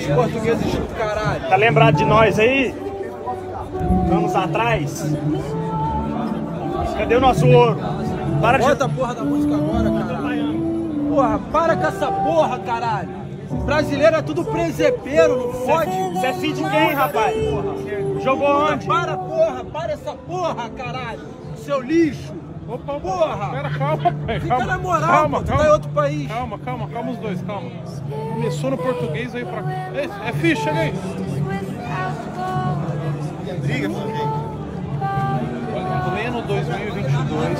seus portugueses do caralho. Tá lembrado de nós aí? Anos atrás? Cadê o nosso ouro? Para de. Bota a porra da música agora, caralho. Porra, para com essa porra, caralho. Brasileiro é tudo presepeiro, não fode. Você é filho de quem, rapaz? Jogou onde? Para, porra, para essa porra, caralho. Seu lixo. Opa, Porra. Pera, calma, pai. Fica calma. na moral, calma, pô, calma. tá em outro país. Calma, calma, calma os dois, calma. Começou no português aí pra. É, é ficha, chega aí. Olha, pleno 2022,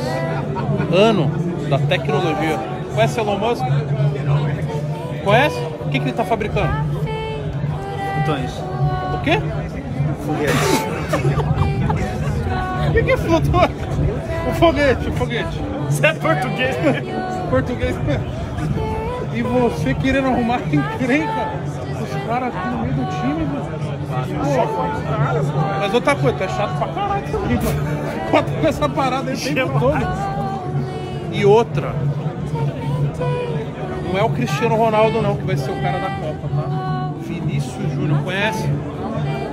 ano da tecnologia. Conhece Elon Musk? Conhece? O que, que ele tá fabricando? Botões. O quê? Foguete. O que, que é flutuante? O foguete, o foguete. Você é português? Português. E você querendo arrumar encrenca os caras aqui no meio do time. Pô, Mas outra coisa, tu é chato pra caralho mano. Bota com essa parada aí o tempo todo. E outra. Não é o Cristiano Ronaldo não que vai ser o cara da Copa, tá? Vinícius Júnior, conhece?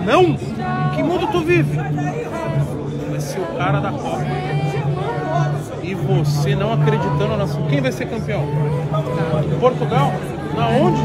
Não? Que mundo tu vive? Ser o cara da Copa. E você não acreditando na sua. Quem vai ser campeão? Portugal? Na onde?